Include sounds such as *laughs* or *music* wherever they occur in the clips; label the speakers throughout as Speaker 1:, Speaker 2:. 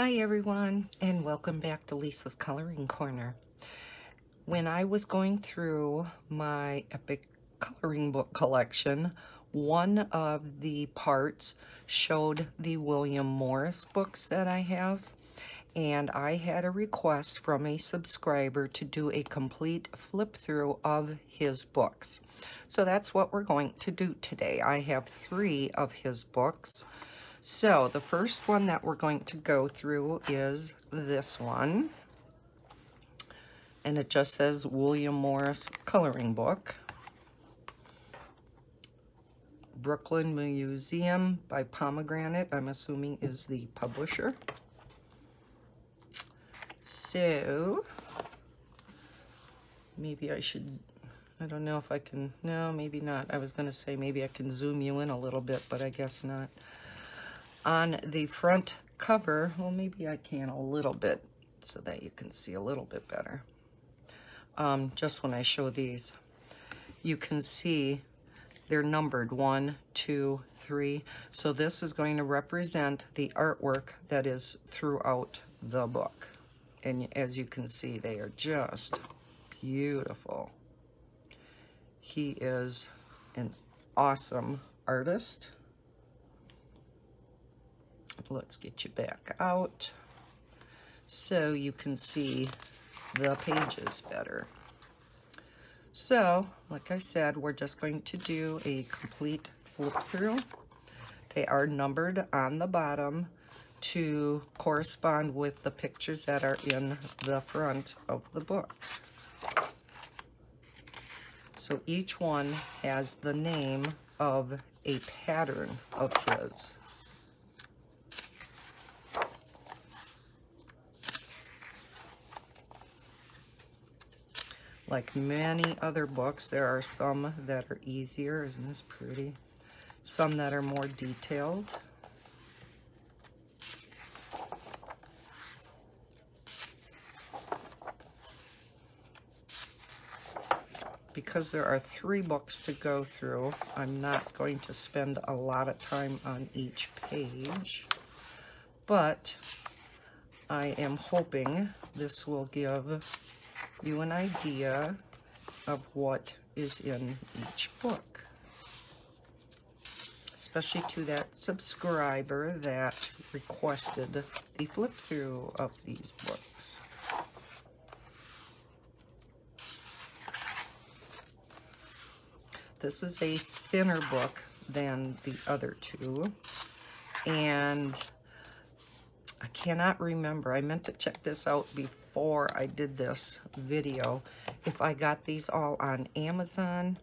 Speaker 1: Hi everyone and welcome back to Lisa's Coloring Corner. When I was going through my epic coloring book collection, one of the parts showed the William Morris books that I have and I had a request from a subscriber to do a complete flip through of his books. So that's what we're going to do today. I have three of his books. So the first one that we're going to go through is this one. And it just says William Morris Coloring Book. Brooklyn Museum by Pomegranate, I'm assuming is the publisher. So, maybe I should, I don't know if I can, no, maybe not. I was going to say maybe I can zoom you in a little bit, but I guess not on the front cover, well, maybe I can a little bit so that you can see a little bit better. Um, just when I show these, you can see they're numbered one, two, three. So this is going to represent the artwork that is throughout the book. And as you can see, they are just beautiful. He is an awesome artist. Let's get you back out so you can see the pages better. So, like I said, we're just going to do a complete flip through. They are numbered on the bottom to correspond with the pictures that are in the front of the book. So each one has the name of a pattern of his. Like many other books, there are some that are easier. Isn't this pretty? Some that are more detailed. Because there are three books to go through, I'm not going to spend a lot of time on each page, but I am hoping this will give you an idea of what is in each book. Especially to that subscriber that requested the flip through of these books. This is a thinner book than the other two. And I cannot remember. I meant to check this out before before I did this video if I got these all on Amazon.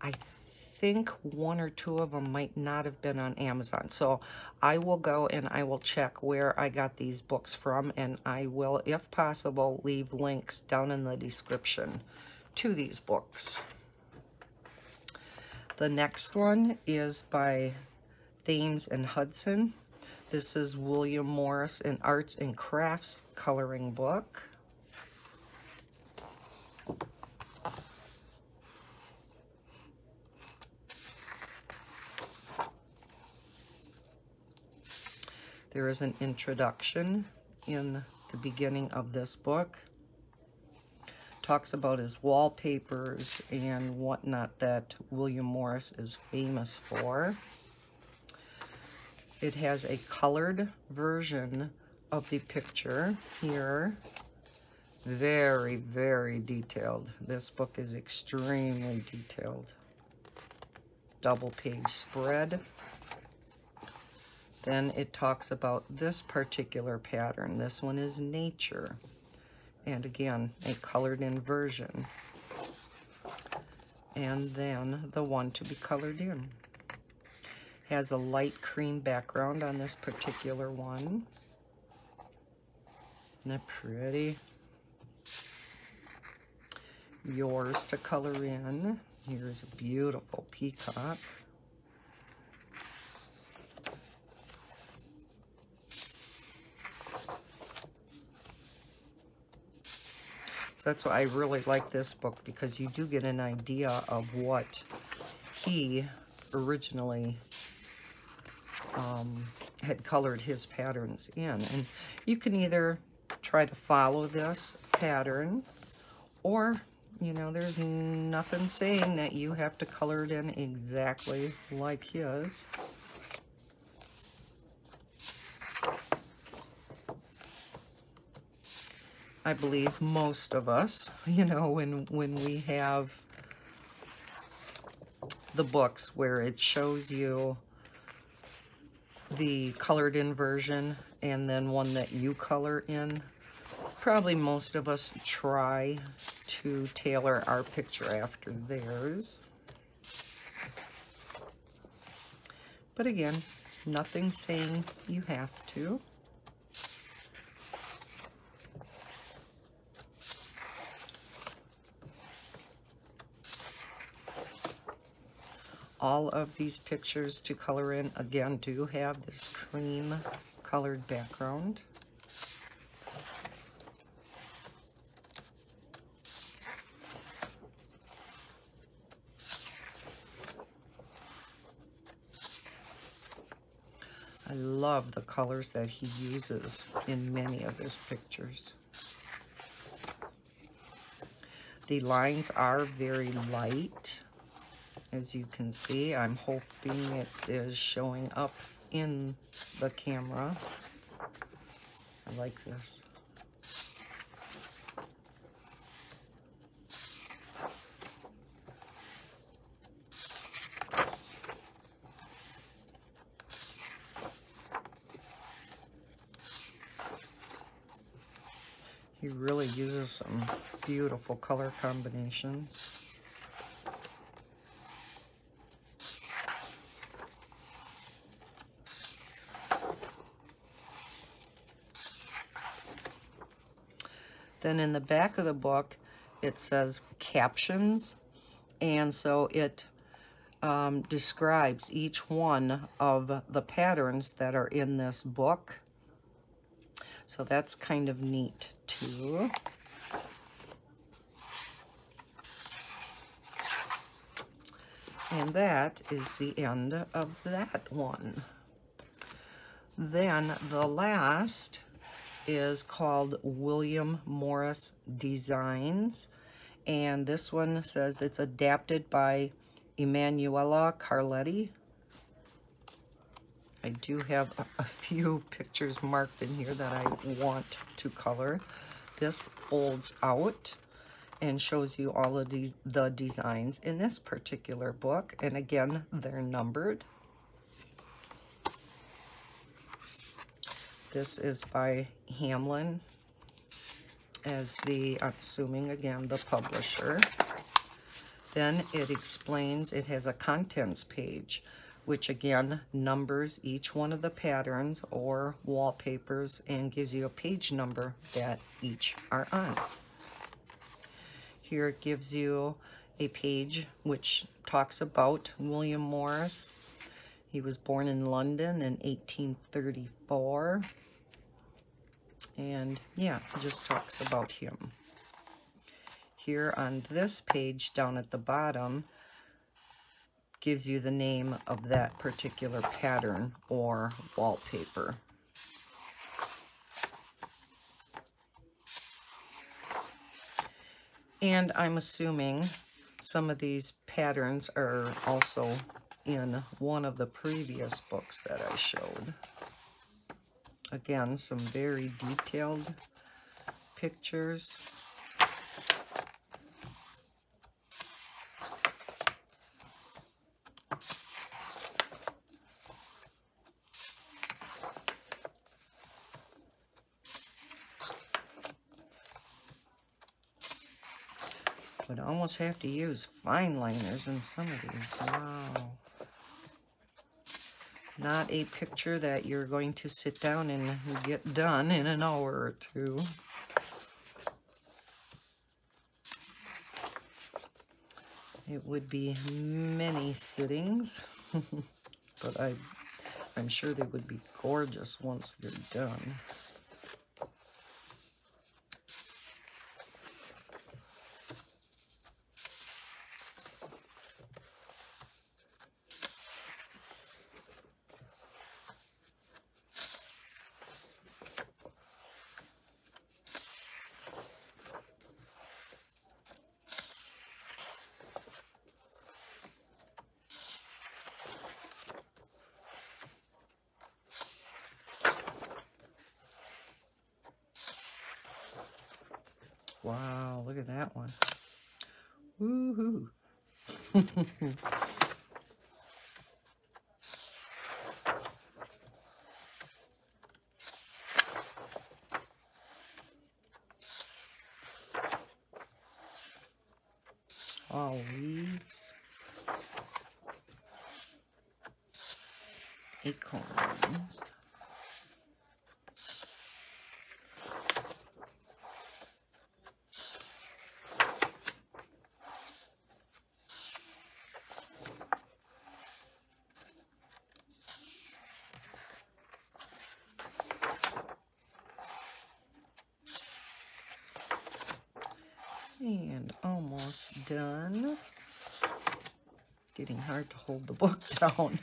Speaker 1: I think one or two of them might not have been on Amazon. So I will go and I will check where I got these books from and I will, if possible, leave links down in the description to these books. The next one is by Thames and Hudson. This is William Morris, an arts and crafts coloring book. There is an introduction in the beginning of this book. Talks about his wallpapers and whatnot that William Morris is famous for. It has a colored version of the picture here. Very, very detailed. This book is extremely detailed. Double page spread. Then it talks about this particular pattern. This one is nature. And again, a colored in version. And then the one to be colored in has a light cream background on this particular one. Isn't that pretty? Yours to color in. Here's a beautiful peacock. So that's why I really like this book because you do get an idea of what he originally um, had colored his patterns in. And you can either try to follow this pattern or, you know, there's nothing saying that you have to color it in exactly like his. I believe most of us, you know, when when we have the books where it shows you the colored in version and then one that you color in. Probably most of us try to tailor our picture after theirs. But again, nothing saying you have to. All of these pictures to color in, again, do have this cream colored background. I love the colors that he uses in many of his pictures. The lines are very light as you can see. I'm hoping it is showing up in the camera. I like this. He really uses some beautiful color combinations. Then in the back of the book, it says captions. And so it um, describes each one of the patterns that are in this book. So that's kind of neat too. And that is the end of that one. Then the last is called William Morris Designs. And this one says it's adapted by Emanuela Carletti. I do have a, a, few pictures marked in here that I want to color. This folds out and shows you all of the, the designs in this particular book. And again, they're numbered. This is by Hamlyn as the, I'm assuming again, the publisher. Then it explains, it has a contents page, which again numbers each one of the patterns or wallpapers and gives you a page number that each are on. Here it gives you a page which talks about William Morris. He was born in London in 1834 and yeah, just talks about him. Here on this page down at the bottom gives you the name of that particular pattern or wallpaper. And I'm assuming some of these patterns are also in one of the previous books that I showed. Again, some very detailed pictures. Would almost have to use fine liners in some of these. Wow not a picture that you're going to sit down and get done in an hour or two. It would be many sittings, *laughs* but I, I'm sure they would be gorgeous once they're done. Wow, look at that one. Woohoo. *laughs* All leaves. Acorns. Almost done. Getting hard to hold the book *laughs* down.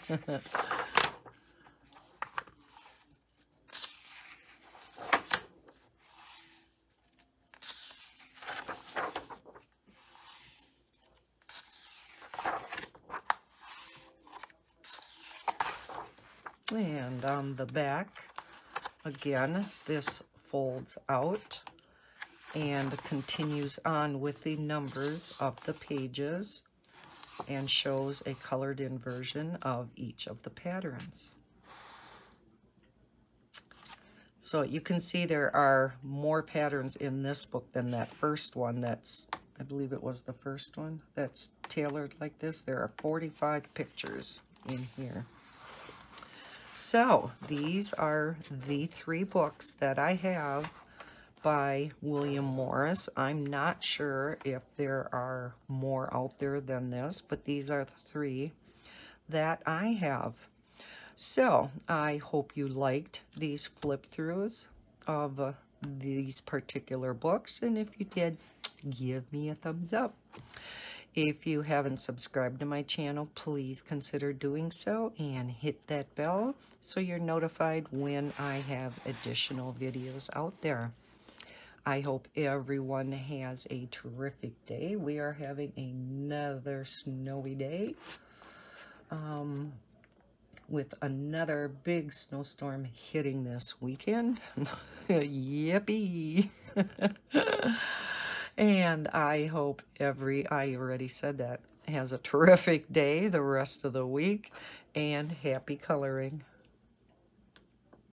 Speaker 1: and on the back, again, this folds out and continues on with the numbers of the pages and shows a colored in version of each of the patterns. So you can see there are more patterns in this book than that first one that's, I believe it was the first one, that's tailored like this. There are 45 pictures in here. So these are the three books that I have by William Morris. I'm not sure if there are more out there than this, but these are the three that I have. So I hope you liked these flip throughs of uh, these particular books. And if you did, give me a thumbs up. If you haven't subscribed to my channel, please consider doing so and hit that bell so you're notified when I have additional videos out there. I hope everyone has a terrific day. We are having another snowy day um, with another big snowstorm hitting this weekend. *laughs* Yippee! *laughs* and I hope every, I already said that, has a terrific day the rest of the week and happy coloring.